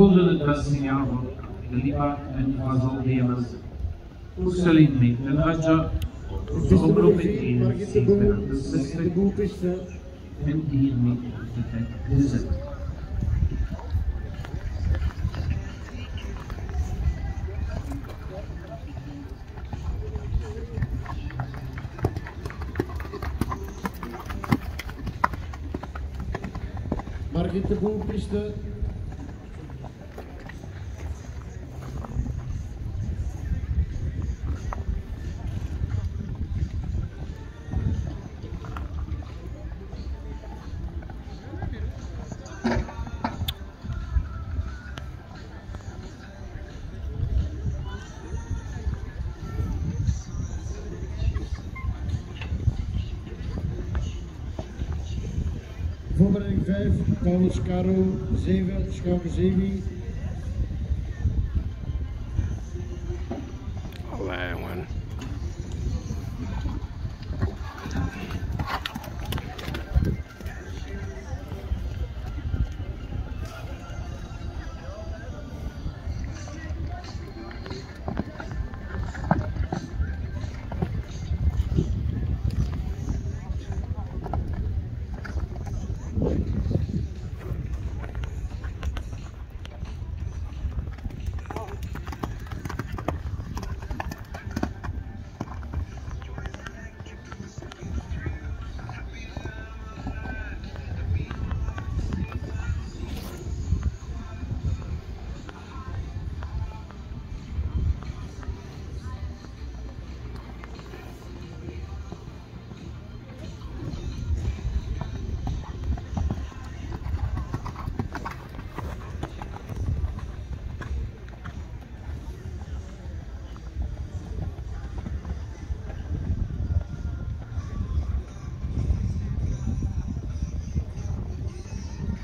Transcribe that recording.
volgende dat signaal van Lipa en Vazzal Demas. Toestelling met een Raja, oproep in Margit de Boer, de Margit de zesde Boerpiste, en hiermee de tijd is het. Margit de Voorbereiding 5, Paulus Caro, 7, Schouder 7. Allee, man.